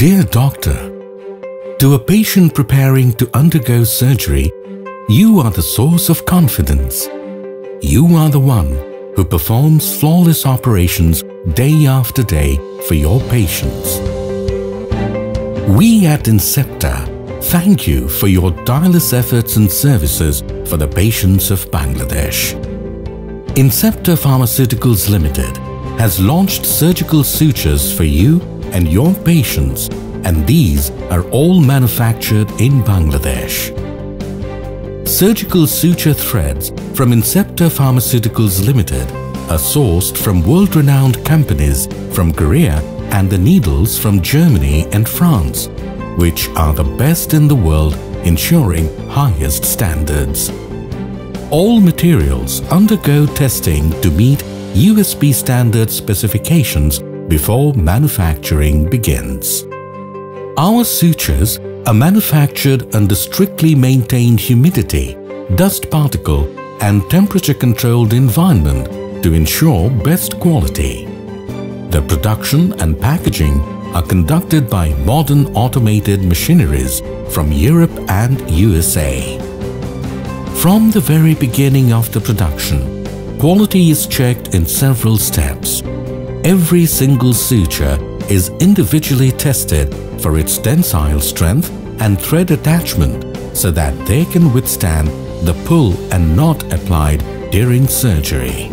Dear doctor, to a patient preparing to undergo surgery, you are the source of confidence. You are the one who performs flawless operations day after day for your patients. We at Incepta thank you for your tireless efforts and services for the patients of Bangladesh. Incepta Pharmaceuticals Limited has launched surgical sutures for you and your patients and these are all manufactured in Bangladesh. Surgical suture threads from Incepta Pharmaceuticals Limited are sourced from world-renowned companies from Korea and the needles from Germany and France, which are the best in the world ensuring highest standards. All materials undergo testing to meet USP standard specifications before manufacturing begins. Our sutures are manufactured under strictly maintained humidity, dust particle and temperature-controlled environment to ensure best quality. The production and packaging are conducted by modern automated machineries from Europe and USA. From the very beginning of the production, quality is checked in several steps. Every single suture is individually tested for its tensile strength and thread attachment so that they can withstand the pull and knot applied during surgery.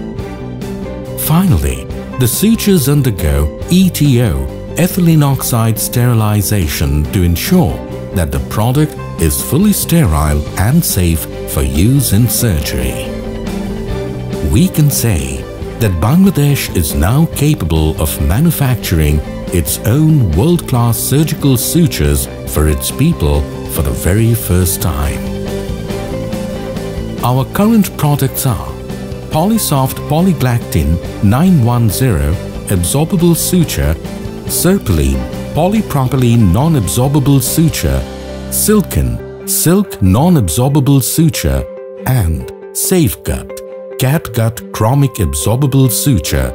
Finally, the sutures undergo ETO, ethylene oxide sterilization to ensure that the product is fully sterile and safe for use in surgery. We can say that Bangladesh is now capable of manufacturing its own world-class surgical sutures for its people for the very first time. Our current products are Polysoft Polyglactin 910 Absorbable Suture, Surpolene Polypropylene Non-Absorbable Suture, Silkin Silk Non-Absorbable Suture and Safegut Catgut Chromic Absorbable Suture